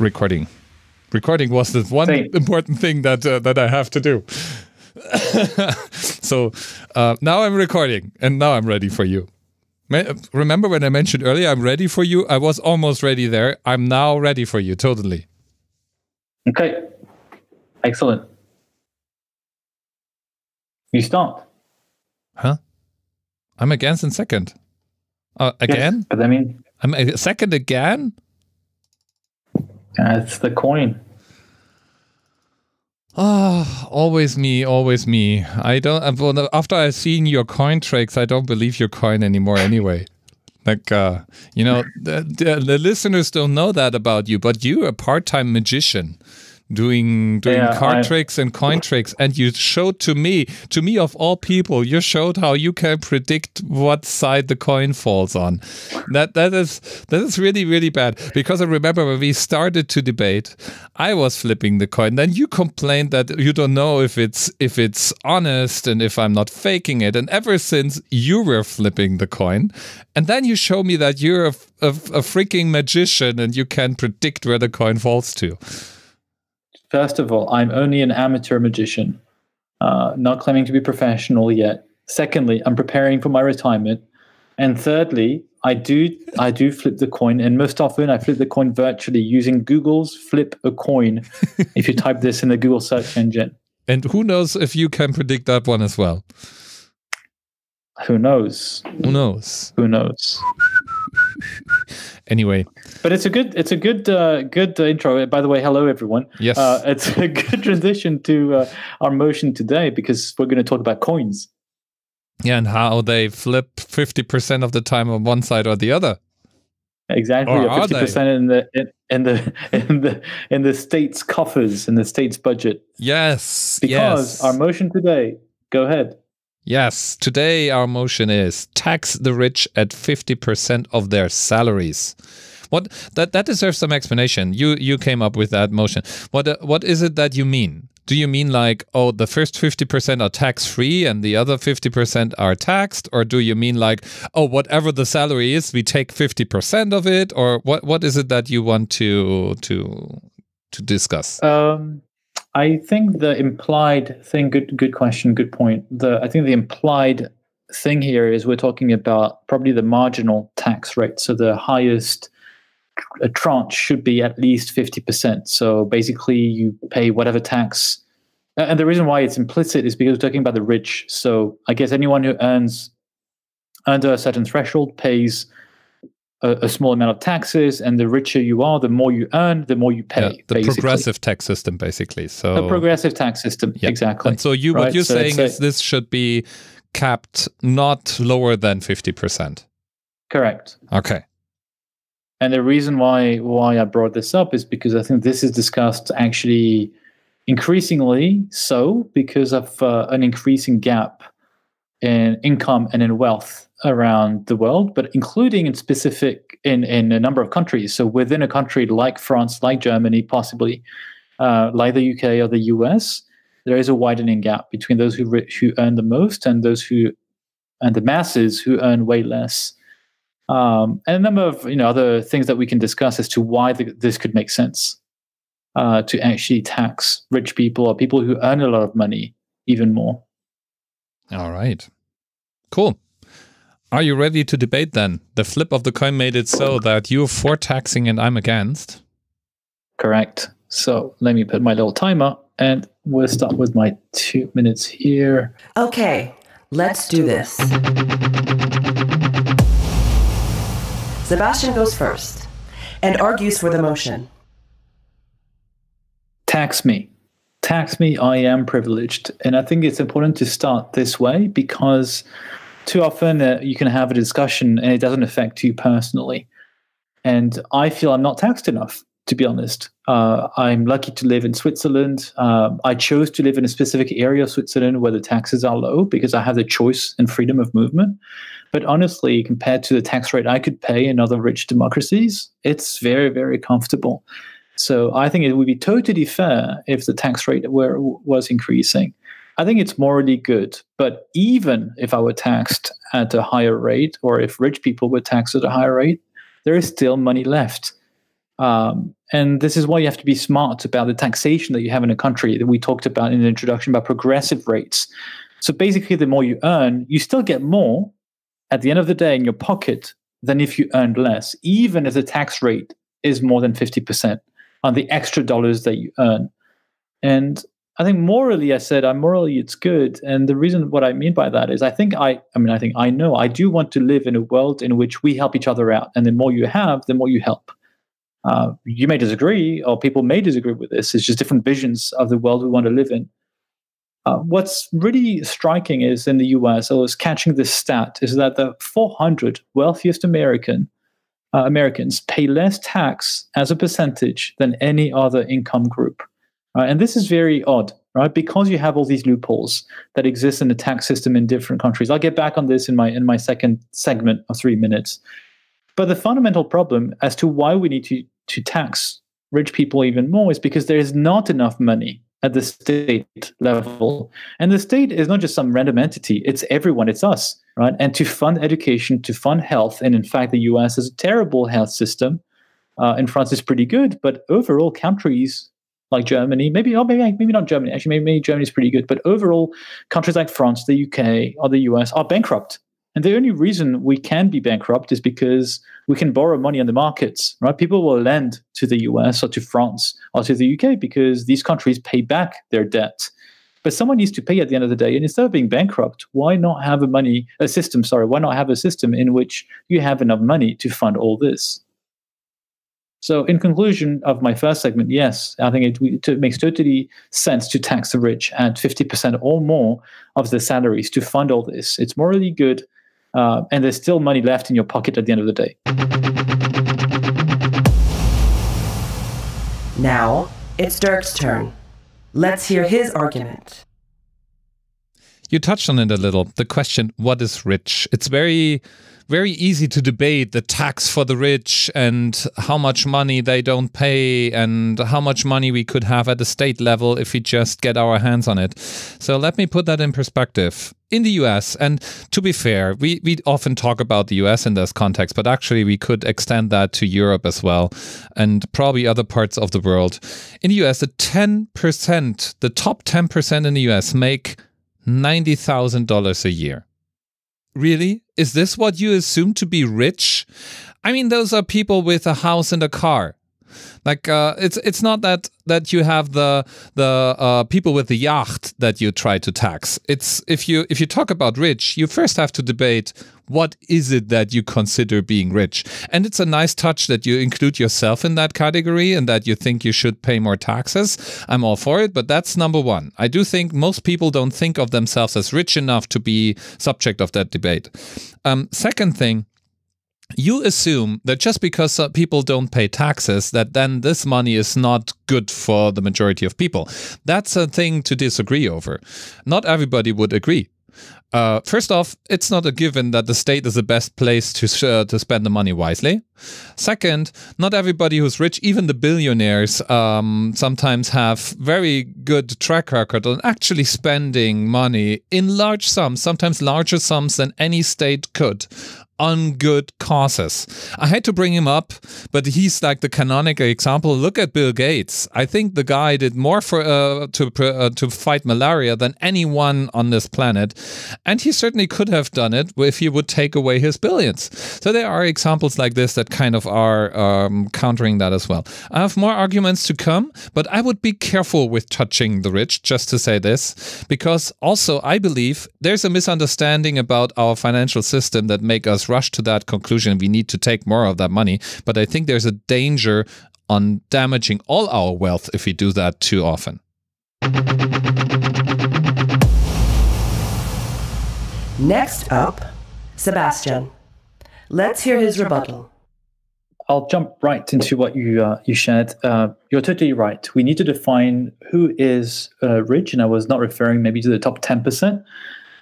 recording. Recording was the one Same. important thing that uh, that I have to do. so uh, now I'm recording, and now I'm ready for you. Remember when I mentioned earlier I'm ready for you? I was almost ready there. I'm now ready for you, totally. Okay. Excellent. You start. Huh? I'm against in second. Uh, Yes, again? but I mean, I'm second again? Uh, it's the coin. Ah, always me, always me. I don't. uh, After I've seen your coin tricks, I don't believe your coin anymore. Anyway, like uh, you know, the, the, the listeners don't know that about you, but you're a part-time magician. Doing doing Yeah, card I- tricks and coin tricks, and you showed to me, to me of all people, you showed how you can predict what side the coin falls on. That that is that is really really bad because I remember when we started to debate, I was flipping the coin. Then you complained that you don't know if it's if it's honest and if I'm not faking it. And ever since you were flipping the coin, and then you show me that you're a, a, a freaking magician and you can predict where the coin falls to. First of all, I'm only an amateur magician, uh, not claiming to be professional yet. Secondly, I'm preparing for my retirement. And thirdly, I do I do flip the coin, and most often I flip the coin virtually using Google's flip a coin. if you type this in the Google search engine, And who knows if you can predict that one as well? who knows? Who knows? Who knows? Anyway, But it's a good it's a good uh, good uh, intro. By the way, hello everyone. Yes. uh, it's a good transition to uh, our motion today because we're going to talk about coins. yeah, and how they flip 50% of the time on one side or the other. Exactly, Or are fifty percent in the in, in the in the in the state's coffers in the state's budget. Yes. Because yes. our motion today. Go ahead. Yes, today our motion is tax the rich at 50% of their salaries. What that that deserves some explanation. You you came up with that motion. What uh, what is it that you mean? Do you mean like oh the first 50% are tax free and the other 50% are taxed or do you mean like oh whatever the salary is we take 50% of it or what what is it that you want to to to discuss? Um, I think the implied thing. Good, good question. Good point. The I think the implied thing here is we're talking about probably the marginal tax rate. So the highest a tranche should be at least fifty percent. So basically, you pay whatever tax. And the reason why it's implicit is because we're talking about the rich. So I guess anyone who earns under a certain threshold pays a, a small amount of taxes, and the richer you are, the more you earn, the more you pay. Yeah, the basically. progressive tax system basically. So a progressive tax system. Yeah. Exactly. And so you what Right, you're so saying a- is this should be capped not lower than 50%. Correct. Okay. And the reason why why I brought this up is because I think this is discussed actually increasingly so because of uh, an increasing gap in income and in wealth around the world, but including in specific in in a number of countries. So within a country like France, like Germany, possibly uh, like the UK or the US, there is a widening gap between those who ri- who earn the most and those who and the masses who earn way less. Um, and a number of you know other things that we can discuss as to why the, this could make sense uh, to actually tax rich people or people who earn a lot of money even more. All right. Cool. Are you ready to debate then? The flip of the coin made it so that you're for taxing and I'm against. Correct. So let me put my little timer, and we'll start with my two minutes here. Okay, let's do this. Sebastian goes first and argues for the motion. tax me tax me i am privileged. And i think it's important to start this way because too often uh, you can have a discussion and it doesn't affect you personally. And i feel i'm not taxed enough to be honest. Uh, i'm lucky to live in switzerland. Uh, i chose to live in a specific area of switzerland where the taxes are low because i have the choice and freedom of movement. But honestly compared to the tax rate i could pay in other rich democracies it's very very comfortable so I think it would be totally fair if the tax rate were was increasing. I think it's morally good, but even if I were taxed at a higher rate, or if rich people were taxed at a higher rate, there is still money left. Um, and this is why you have to be smart about the taxation that you have in a country that we talked about in the introduction about progressive rates. So basically, the more you earn, you still get more at the end of the day in your pocket than if you earned less, even if the tax rate is more than 50% on the extra dollars that you earn. And I think morally, I said, I'm morally, it's good. And the reason what I mean by that is I think I, I mean, I think I know I do want to live in a world in which we help each other out. And the more you have, the more you help. Uh, you may disagree, or people may disagree with this. It's just different visions of the world we want to live in. Uh, what's really striking is in the US, I was catching this stat, is that the 400 wealthiest American uh, Americans pay less tax as a percentage than any other income group. And this is very odd, right? Because you have all these loopholes that exist in the tax system in different countries. I'll get back on this in my in my second segment of three minutes. But the fundamental problem as to why we need to, to tax rich people even more is because there is not enough money at the state level. And the state is not just some random entity, it's everyone, it's us, right? And to fund education, to fund health, and in fact, the US has a terrible health system. Uh, and France is pretty good, but overall, countries like Germany, maybe oh, maybe maybe not Germany. Actually, maybe, maybe Germany is pretty good, but overall, countries like France, the UK, or the US are bankrupt. And the only reason we can be bankrupt is because we can borrow money on the markets, right? People will lend to the US or to France or to the UK because these countries pay back their debt. But someone needs to pay at the end of the day. And instead of being bankrupt, why not have a money, a system, sorry, why not have a system in which you have enough money to fund all this? So, in conclusion of my first segment, yes, I think it, it, makes totally sense to tax the rich at 50% or more of the salaries to fund all this. It's morally good, uh, and there's still money left in your pocket at the end of the day. Now, it's Dirk's turn. Let's hear his argument. You touched on it a little. The question, what is rich? It's very very easy to debate the tax for the rich and how much money they don't pay and how much money we could have at the state level if we just get our hands on it. So let me put that in perspective. In the US, and to be fair, we, we often talk about the US in this context, but actually we could extend that to Europe as well and probably other parts of the world. In the US, the 10%, the top 10% in the US make $90,000 a year. Really? Is this what you assume to be rich? I mean, those are people with a house and a car. Like uh, it's it's not that that you have the the uh, people with the yacht that you try to tax. It's if you if you talk about rich, you first have to debate what is it that you consider being rich. And it's a nice touch that you include yourself in that category and that you think you should pay more taxes. I'm all for it, but that's number one. I do think most people don't think of themselves as rich enough to be subject of that debate. Um, second thing you assume that just because people don't pay taxes that then this money is not good for the majority of people. That's a thing to disagree over. Not everybody would agree. Uh, first off, it's not a given that the state is the best place to uh, to spend the money wisely. Second, not everybody who's rich, even the billionaires, um, sometimes have very good track record on actually spending money in large sums, sometimes larger sums than any state could, on good causes. I had to bring him up, but he's like the canonical example. Look at Bill Gates. I think the guy did more for uh, to uh, to fight malaria than anyone on this planet, and he certainly could have done it if he would take away his billions. So there are examples like this that kind of are um, countering that as well. I have more arguments to come, but I would be careful with touching the rich. Just to say this, because also I believe there's a misunderstanding about our financial system that make us rush to that conclusion. We need to take more of that money. But I think there's a danger on damaging all our wealth if we do that too often. Next up, Sebastian. Let's hear his rebuttal. I'll jump right into what you uh, you shared. Uh, you're totally right. We need to define who is uh, rich, and I was not referring maybe to the top ten percent,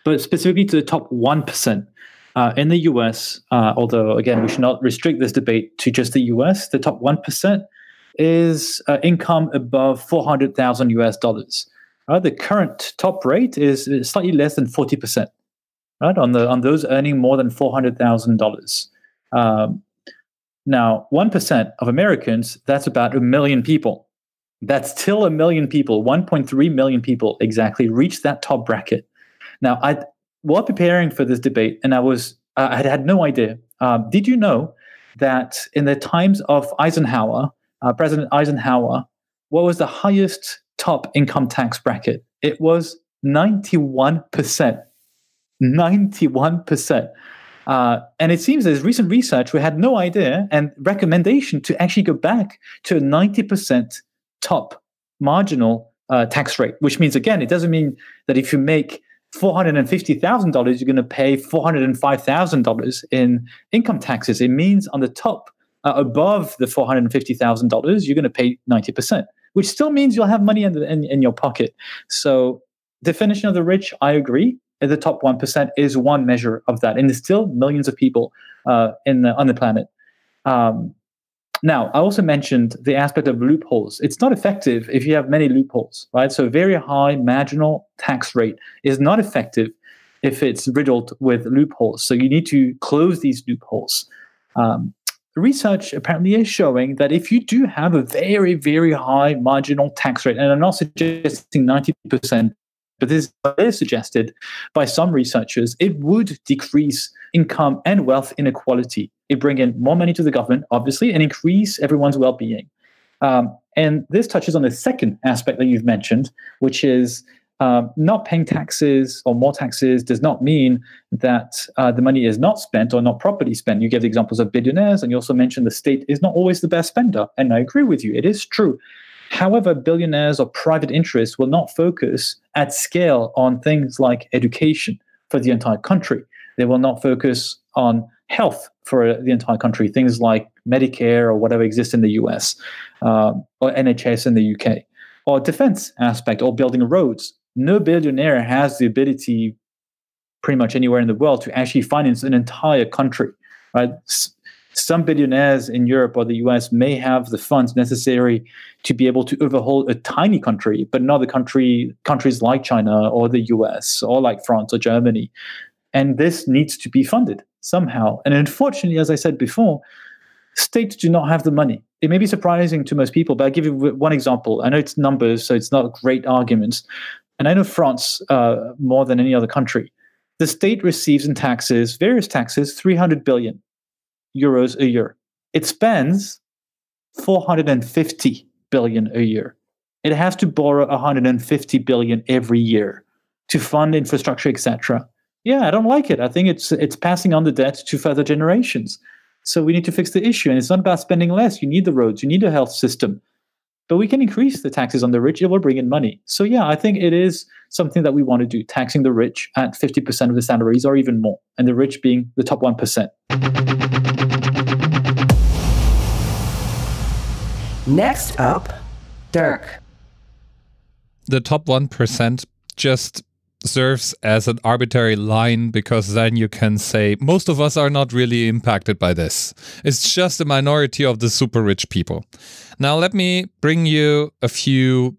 but specifically to the top one percent. Uh, in the US, uh, although again, we should not restrict this debate to just the US, the top 1% is uh, income above 400,000 US dollars. Right? The current top rate is slightly less than 40%. Right? On, the, on those earning more than $400,000. Um, Now, 1% of Americans, that's about a million people. That's still a million people, 1.3 million people exactly, reach that top bracket. Now, I while preparing for this debate, and I was I had had no idea. Um, did you know that in the times of Eisenhower, uh, President Eisenhower, what was the highest top income tax bracket? It was 91%. 91%. Uh, and it seems there's recent research we had no idea and recommendation to actually go back to a 90% top marginal uh, tax rate, which means, again, it doesn't mean that if you make $450,000, you're going to pay $405,000 in income taxes. It means on the top, uh, above the $450,000, you're going to pay 90%, which still means you'll have money in, the, in, in your pocket. So, definition of the rich, I agree. The top 1% is one measure of that. And there's still millions of people uh, in the, on the planet. Um, now, I also mentioned the aspect of loopholes. It's not effective if you have many loopholes, right? So, a very high marginal tax rate is not effective if it's riddled with loopholes. So, you need to close these loopholes. Um, research apparently is showing that if you do have a very, very high marginal tax rate, and I'm not suggesting 90%, but this is suggested by some researchers, it would decrease income and wealth inequality. It bring in more money to the government, obviously, and increase everyone's well-being. Um, and this touches on the second aspect that you've mentioned, which is um, not paying taxes or more taxes does not mean that uh, the money is not spent or not properly spent. You give examples of billionaires, and you also mentioned the state is not always the best spender. And I agree with you, it is true. However, billionaires or private interests will not focus at scale on things like education for the entire country. They will not focus on health for the entire country, things like Medicare or whatever exists in the US, um, or NHS in the UK, or defense aspect, or building roads. No billionaire has the ability, pretty much anywhere in the world, to actually finance an entire country. Right? Some billionaires in Europe or the US may have the funds necessary to be able to overhaul a tiny country, but not the country countries like China or the US or like France or Germany. And this needs to be funded somehow. And unfortunately, as I said before, states do not have the money. It may be surprising to most people, but I'll give you one example. I know it's numbers, so it's not great arguments. And I know France uh, more than any other country. The state receives in taxes, various taxes, 300 billion euros a year. It spends 450 billion a year. It has to borrow 150 billion every year to fund infrastructure, etc. Yeah, I don't like it. I think it's it's passing on the debt to further generations. So we need to fix the issue. And it's not about spending less. You need the roads, you need a health system. But we can increase the taxes on the rich, it will bring in money. So yeah, I think it is something that we want to do, taxing the rich at 50% of the salaries or even more, and the rich being the top 1%. Next up, Dirk. The top 1% just serves as an arbitrary line because then you can say most of us are not really impacted by this. It's just a minority of the super rich people. Now let me bring you a few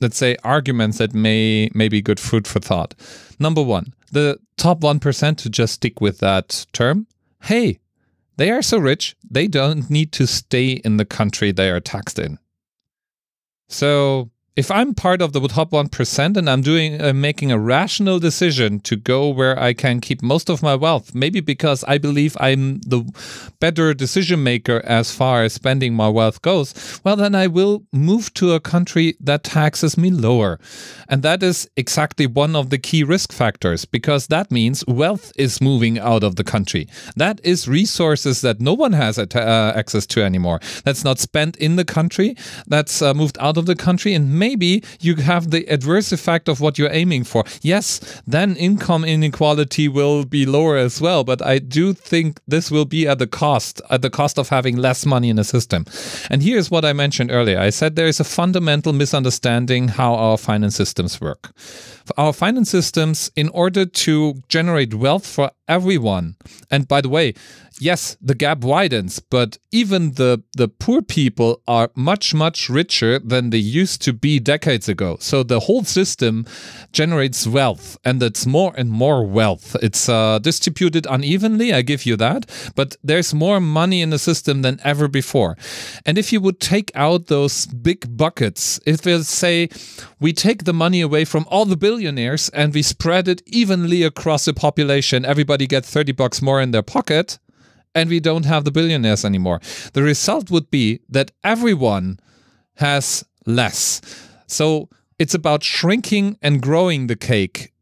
let's say arguments that may may be good food for thought. Number 1, the top 1% to just stick with that term. Hey, they are so rich, they don't need to stay in the country they are taxed in. So if I'm part of the top 1% and I'm doing uh, making a rational decision to go where I can keep most of my wealth, maybe because I believe I'm the better decision maker as far as spending my wealth goes, well, then I will move to a country that taxes me lower. And that is exactly one of the key risk factors because that means wealth is moving out of the country. That is resources that no one has uh, access to anymore. That's not spent in the country, that's uh, moved out of the country and maybe you have the adverse effect of what you're aiming for. Yes, then income inequality will be lower as well, but I do think this will be at the cost, at the cost of having less money in the system. And here's what I mentioned earlier. I said there is a fundamental misunderstanding how our finance systems work. Our finance systems, in order to generate wealth for everyone, and by the way, yes, the gap widens, but even the the poor people are much much richer than they used to be decades ago. So the whole system generates wealth, and it's more and more wealth. It's uh, distributed unevenly. I give you that, but there's more money in the system than ever before. And if you would take out those big buckets, if we say we take the money away from all the billionaires and we spread it evenly across the population, everybody gets 30 bucks more in their pocket and we don't have the billionaires anymore. The result would be that everyone has less. So it's about shrinking and growing the cake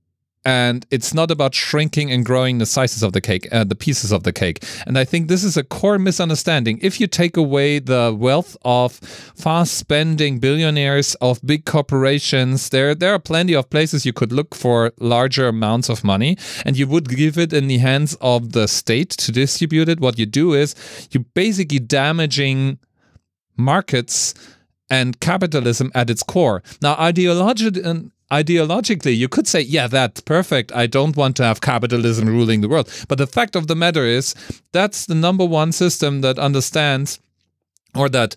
and it's not about shrinking and growing the sizes of the cake, uh, the pieces of the cake. And I think this is a core misunderstanding. If you take away the wealth of fast spending billionaires, of big corporations, there there are plenty of places you could look for larger amounts of money, and you would give it in the hands of the state to distribute it. What you do is you're basically damaging markets and capitalism at its core. Now, ideology, ideologically, you could say, yeah, that's perfect. I don't want to have capitalism ruling the world. But the fact of the matter is, that's the number one system that understands or that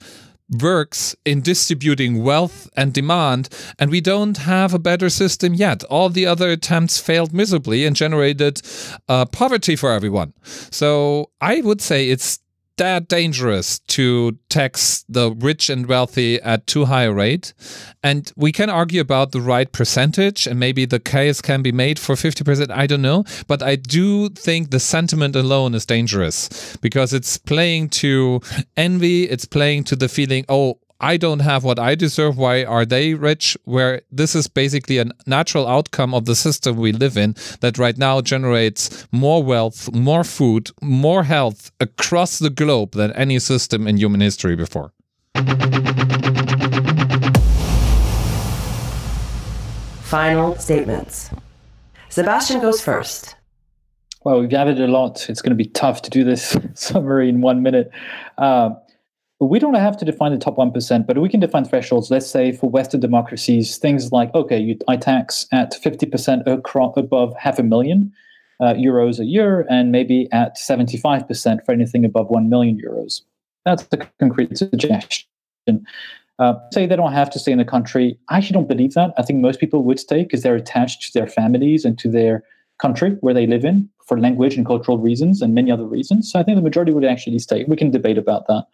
works in distributing wealth and demand, and we don't have a better system yet. All the other attempts failed miserably and generated uh, poverty for everyone. So I would say it's that dangerous to tax the rich and wealthy at too high a rate. And we can argue about the right percentage, and maybe the case can be made for 50%. I don't know. But I do think the sentiment alone is dangerous because it's playing to envy, it's playing to the feeling, oh, I don't have what I deserve. Why are they rich? Where this is basically a natural outcome of the system we live in that right now generates more wealth, more food, more health across the globe than any system in human history before. Final statements. Sebastian goes first. Well, we've added a lot. It's going to be tough to do this summary in one minute. Uh, We don't have to define the top 1%, but we can define thresholds. Let's say for Western democracies, things like, okay, you, I tax at 50% across, above half a million uh, euros a year, and maybe at 75% for anything above 1 million euros. That's the concrete suggestion. Uh, say they don't have to stay in the country. I actually don't believe that. I think most people would stay because they're attached to their families and to their country where they live in for language and cultural reasons and many other reasons. So I think the majority would actually stay. We can debate about that.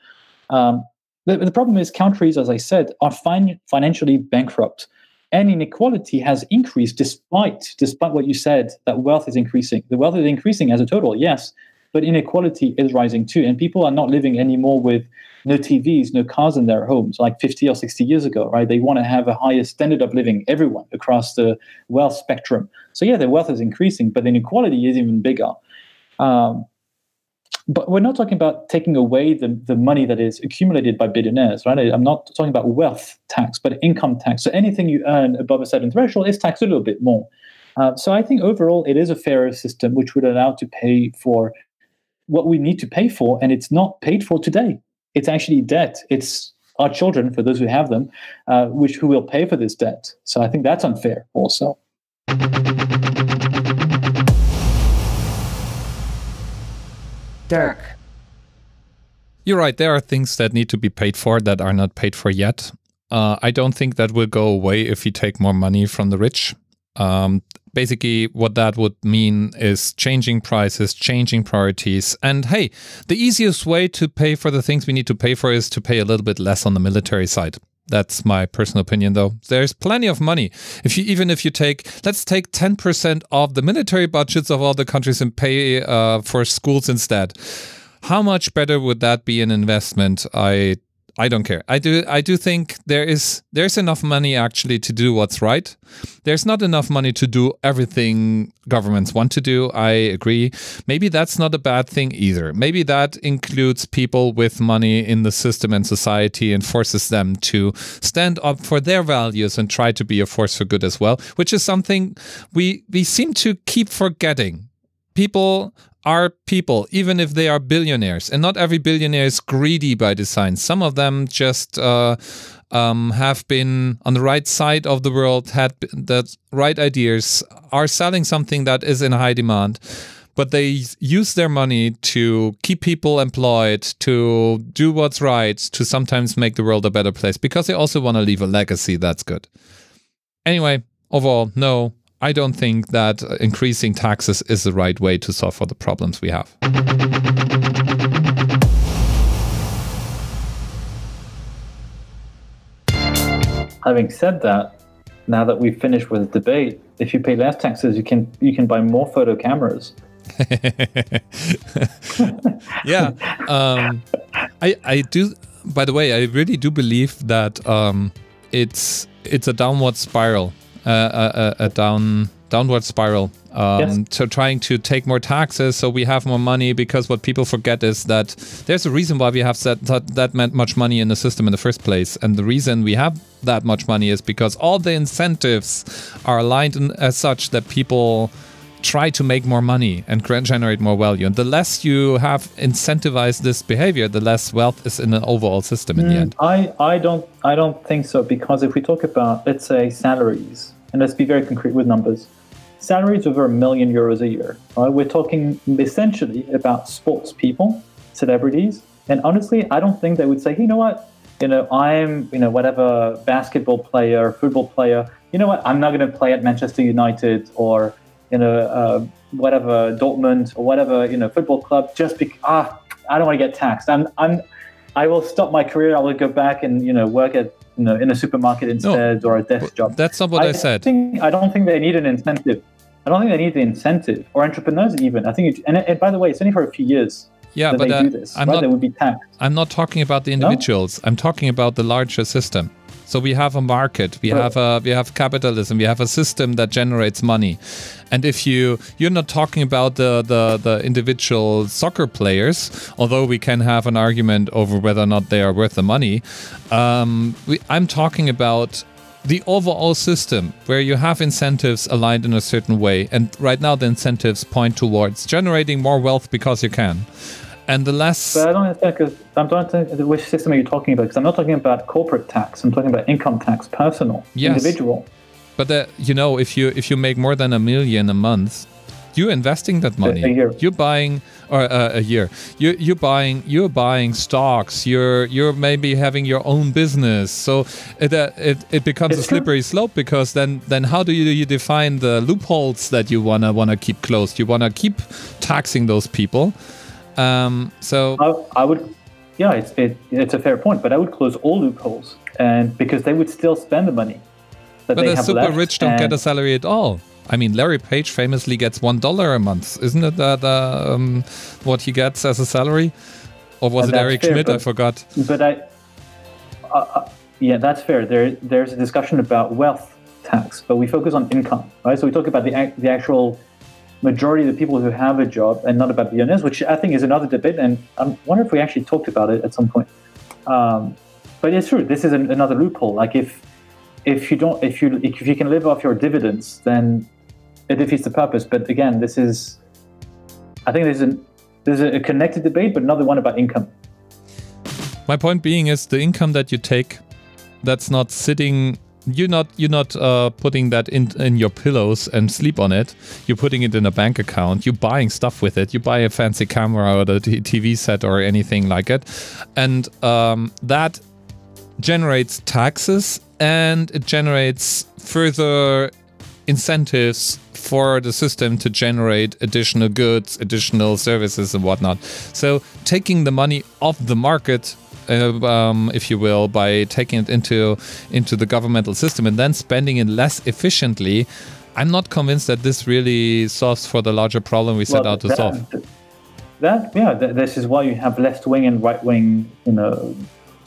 Um, the, the, problem is countries, as I said, are fin- financially bankrupt, and inequality has increased despite despite what you said that wealth is increasing. The wealth is increasing as a total, yes, but inequality is rising too, and people are not living anymore with no TVs, no cars in their homes like 50 or 60 years ago, right? They want to have a higher standard of living, everyone across the wealth spectrum. So yeah, the wealth is increasing, but inequality is even bigger. Um, but we're not talking about taking away the, the money that is accumulated by billionaires, right? I'm not talking about wealth tax, but income tax. So anything you earn above a certain threshold is taxed a little bit more. Uh, so I think overall it is a fairer system which would allow to pay for what we need to pay for, and it's not paid for today. It's actually debt. It's our children, for those who have them, uh, which who will pay for this debt. So I think that's unfair also. Dirk. You're right. There are things that need to be paid for that are not paid for yet. Uh, I don't think that will go away if you take more money from the rich. Um, basically, what that would mean is changing prices, changing priorities. And hey, the easiest way to pay for the things we need to pay for is to pay a little bit less on the military side. That's my personal opinion, though. There's plenty of money. If you even if you take, let's take ten percent of the military budgets of all the countries and pay uh, for schools instead. How much better would that be an investment? I I don't care. I do I do think there is there's enough money actually to do what's right. There's not enough money to do everything governments want to do. I agree. Maybe that's not a bad thing either. Maybe that includes people with money in the system and society and forces them to stand up for their values and try to be a force for good as well, which is something we we seem to keep forgetting people are people, even if they are billionaires. And not every billionaire is greedy by design. Some of them just uh, um, have been on the right side of the world, had the right ideas, are selling something that is in high demand. but they use their money to keep people employed, to do what's right, to sometimes make the world a better place because they also want to leave a legacy that's good. Anyway, overall, no, I don't think that increasing taxes is the right way to solve for the problems we have. Having said that, now that we've finished with the debate, if you pay less taxes, you can you can buy more photo cameras. yeah, um, I I do. By the way, I really do believe that um, it's it's a downward spiral, a, a, down downward spiral. Um, yes. So trying to take more taxes so we have more money because what people forget is that there's a reason why we have that, that that much money in the system in the first place, and the reason we have that much money is because all the incentives are aligned in, as such that people try to make more money and generate more value. And the less you have incentivized this behavior, the less wealth is in the overall system in mm, the end. I, I don't I don't think so because if we talk about let's say salaries and let's be very concrete with numbers, salaries over a million euros a year. Right? We're talking essentially about sports people, celebrities, and honestly, I don't think they would say, hey, you know what, you know, I'm you know whatever basketball player, football player. You know what, I'm not going to play at Manchester United or you know, uh, whatever Dortmund or whatever you know football club just because ah, I don't want to get taxed. I'm I'm I will stop my career. I will go back and you know work at you know in a supermarket instead no, or a desk job. That's not what I, I said. Think, I don't think they need an incentive. I don't think they need the incentive or entrepreneurs even. I think, it, and, and, by the way, it's only for a few years. Yeah, but uh, this, I'm right? not. They would be taxed. I'm not talking about the individuals. No? I'm talking about the larger system. So we have a market, we have a we have capitalism, we have a system that generates money. And if you you're not talking about the the, the individual soccer players, although we can have an argument over whether or not they are worth the money. Um, we, I'm talking about the overall system where you have incentives aligned in a certain way and right now the incentives point towards generating more wealth because you can and the last. But I don't think because I'm trying to think which system are you talking about? Because I'm not talking about corporate tax. I'm talking about income tax, personal, yes. individual. But that you know, if you if you make more than a million a month, you're investing that money. A, year. You're buying or uh, a year. You're you're buying you're buying stocks. You're you're maybe having your own business. So it uh, it, it becomes it's a slippery true. slope because then then how do you, you define the loopholes that you wanna wanna keep closed? You wanna keep taxing those people um, so I, I, would, yeah, it's it, it's a fair point, but I would close all loopholes, and because they would still spend the money. but the super rich don't get a salary at all. I mean, Larry Page famously gets one dollar a month, isn't it? That um, what he gets as a salary, or was it Eric fair, Schmidt? But, I forgot. But I, uh, uh, yeah, that's fair. There, there's a discussion about wealth tax, but we focus on income, right? So we talk about the the actual majority of the people who have a job and not about billionaires, which I think is another debate. And I wonder if we actually talked about it at some point. Um, but it's true. This is an, another loophole. Like if if you don't if you if you can live off your dividends, then it defeats the purpose. But again, this is I think there's an there's a connected debate, but another one about income. My point being is the income that you take that's not sitting you're not you're not uh, putting that in in your pillows and sleep on it. You're putting it in a bank account. You're buying stuff with it. You buy a fancy camera or a TV set or anything like it, and um, that generates taxes and it generates further incentives for the system to generate additional goods, additional services, and whatnot. So taking the money off the market uh, um, if you will, by taking it into into the governmental system and then spending it less efficiently. I'm not convinced that this really solves for the larger problem we set well, out to that, solve. That yeah, this is why you have left wing and right wing, you know,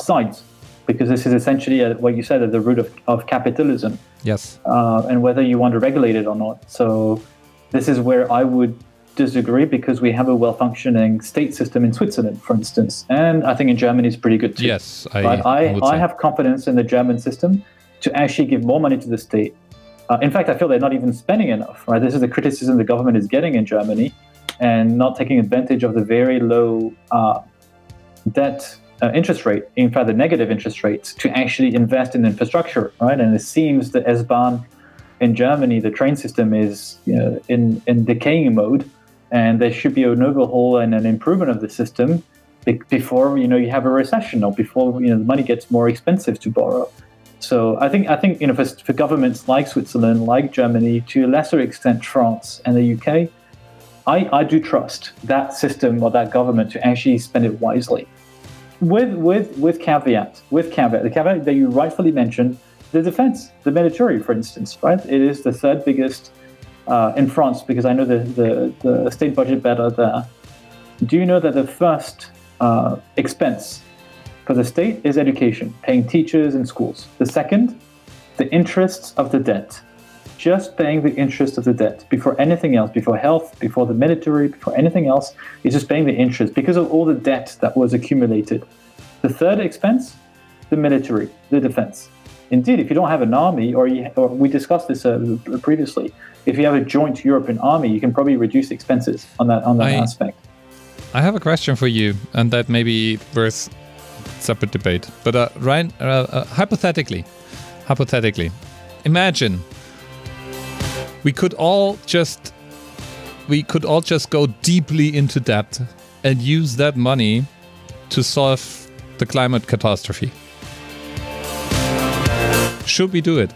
sides, because this is essentially a, what you said at the root of, of capitalism. Yes. Uh, and whether you want to regulate it or not. So this is where I would disagree because we have a well functioning state system in Switzerland, for instance. And I think in Germany is pretty good too. Yes, I, but I, I have confidence in the German system to actually give more money to the state. Uh, in fact, I feel they're not even spending enough. Right, this is the criticism the government is getting in Germany, and not taking advantage of the very low uh, debt uh, interest rate, in fact, the negative interest rates, to actually invest in infrastructure. Right, and it seems that S-Bahn in Germany, the train system is you know, in in decaying mode, and there should be an overhaul and an improvement of the system be- before you know you have a recession or before you know the money gets more expensive to borrow. So I think I think you know for, for governments like Switzerland, like Germany, to a lesser extent France and the UK, I, I do trust that system or that government to actually spend it wisely. With with with caveat, with caveat, the caveat that you rightfully mentioned, the defense, the military, for instance, right? It is the third biggest uh, in France because I know the, the, the state budget better there. Do you know that the first uh, expense for the state is education, paying teachers in schools? The second, the interests of the debt. Just paying the interest of the debt before anything else, before health, before the military, before anything else, is just paying the interest because of all the debt that was accumulated. The third expense, the military, the defense. Indeed, if you don't have an army, or, you, or we discussed this uh, previously, if you have a joint European army, you can probably reduce expenses on that on that I, aspect. I have a question for you, and that may be worth separate debate. But uh, Ryan, uh, uh, hypothetically, hypothetically, imagine we could all just we could all just go deeply into debt and use that money to solve the climate catastrophe. Should we do it?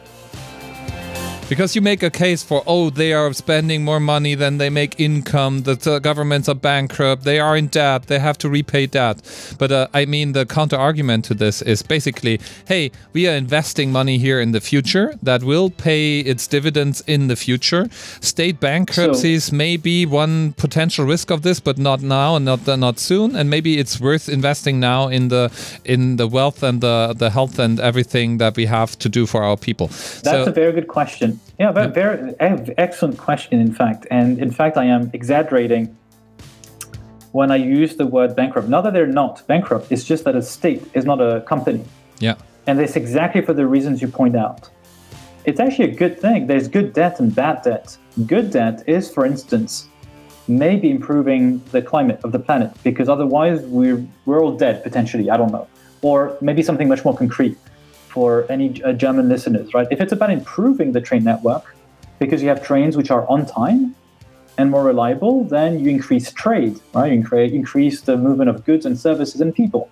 Because you make a case for oh they are spending more money than they make income the, the governments are bankrupt they are in debt they have to repay debt. But uh, i mean the counter argument to this is basically hey we are investing money here in the future that will pay its dividends in the future. State bankruptcies so, may be one potential risk of this but not now and not not soon. And maybe it's worth investing now in the in the wealth and the the health and everything that we have to do for our people. That's so, a very good question yeah, very, very excellent question, in fact. And in fact, I am exaggerating when I use the word bankrupt. Not that they're not bankrupt, it's just that a state is not a company. Yeah. And it's exactly for the reasons you point out. It's actually a good thing. There's good debt and bad debt. Good debt is, for instance, maybe improving the climate of the planet because otherwise we're, we're all dead potentially. I don't know. Or maybe something much more concrete for any uh, German listeners, right? If it's about improving the train network, because you have trains which are on time and more reliable, then you increase trade, right? You increase the movement of goods and services and people.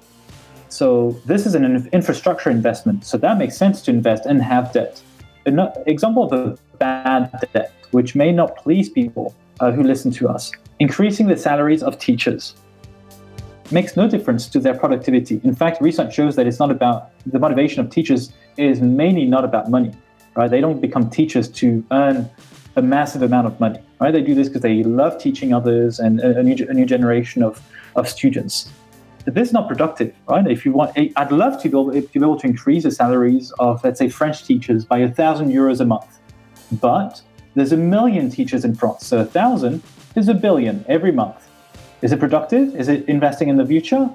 So this is an infrastructure investment. So that makes sense to invest and have debt. An example of a bad debt, which may not please people uh, who listen to us, increasing the salaries of teachers makes no difference to their productivity. In fact, research shows that it's not about the motivation of teachers is mainly not about money, right? They don't become teachers to earn a massive amount of money, right? They do this because they love teaching others and a, new, a new generation of, of students. But this is not productive, right? If you want, eh, I'd love to be, able, to be able to increase the salaries of, let's say, French teachers by a thousand euros a month. But there's a million teachers in France, so a thousand is a billion every month is it productive? Is it investing in the future?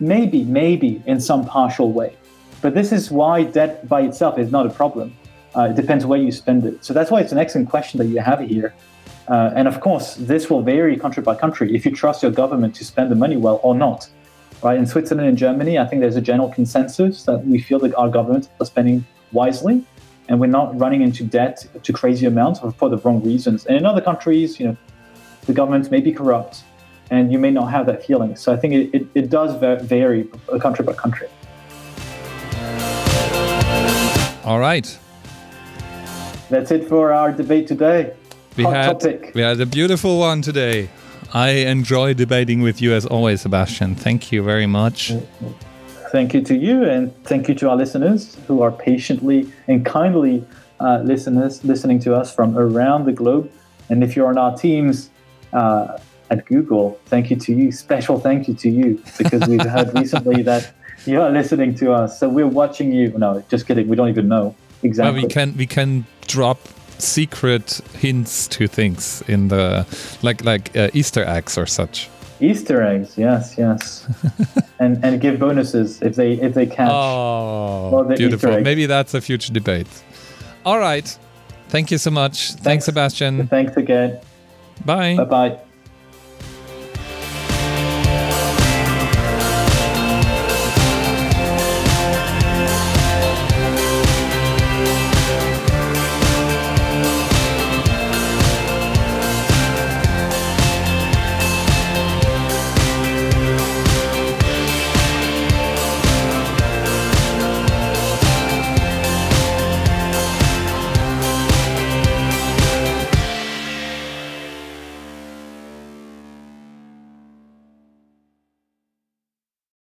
Maybe, maybe in some partial way. But this is why debt by itself is not a problem. Uh, it depends where you spend it. So that's why it's an excellent question that you have here. Uh, and of course, this will vary country by country if you trust your government to spend the money well or not. Right? In Switzerland and Germany, I think there's a general consensus that we feel that our governments are spending wisely and we're not running into debt to crazy amounts for the wrong reasons. And in other countries, you know, the governments may be corrupt and you may not have that feeling. So I think it, it, it does vary country by country. All right. That's it for our debate today. We Hot had, topic. We had a beautiful one today. I enjoy debating with you as always, Sebastian. Thank you very much. Thank you to you, and thank you to our listeners who are patiently and kindly uh, listeners listening to us from around the globe. And if you're on our teams, uh, at Google, thank you to you. Special thank you to you because we've heard recently that you are listening to us. So we're watching you. No, just kidding. We don't even know exactly. Well, we can we can drop secret hints to things in the like like uh, Easter eggs or such. Easter eggs, yes, yes, and and give bonuses if they if they catch. Oh, beautiful. Maybe that's a future debate. All right. Thank you so much. Thanks, Thanks Sebastian. Thanks again. Bye. Bye bye.